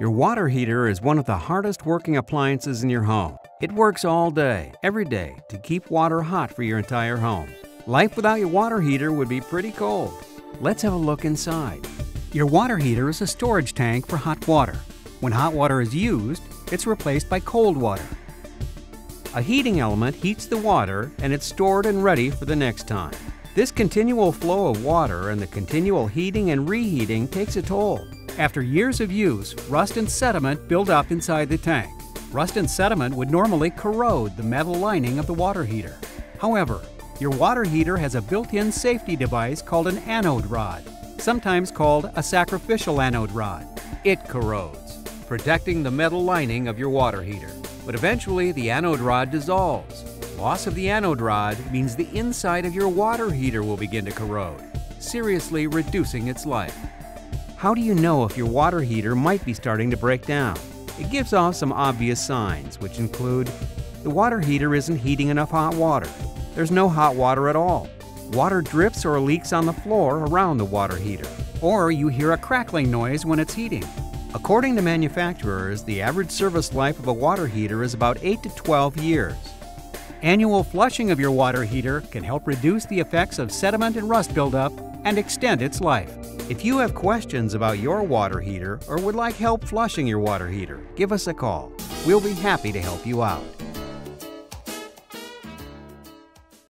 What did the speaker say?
Your water heater is one of the hardest working appliances in your home. It works all day, every day, to keep water hot for your entire home. Life without your water heater would be pretty cold. Let's have a look inside. Your water heater is a storage tank for hot water. When hot water is used, it's replaced by cold water. A heating element heats the water and it's stored and ready for the next time. This continual flow of water and the continual heating and reheating takes a toll. After years of use, rust and sediment build up inside the tank. Rust and sediment would normally corrode the metal lining of the water heater. However, your water heater has a built-in safety device called an anode rod, sometimes called a sacrificial anode rod. It corrodes, protecting the metal lining of your water heater. But eventually the anode rod dissolves. Loss of the anode rod means the inside of your water heater will begin to corrode, seriously reducing its life. How do you know if your water heater might be starting to break down? It gives off some obvious signs, which include the water heater isn't heating enough hot water, there's no hot water at all, water drips or leaks on the floor around the water heater, or you hear a crackling noise when it's heating. According to manufacturers, the average service life of a water heater is about 8 to 12 years. Annual flushing of your water heater can help reduce the effects of sediment and rust buildup and extend its life. If you have questions about your water heater or would like help flushing your water heater, give us a call. We'll be happy to help you out.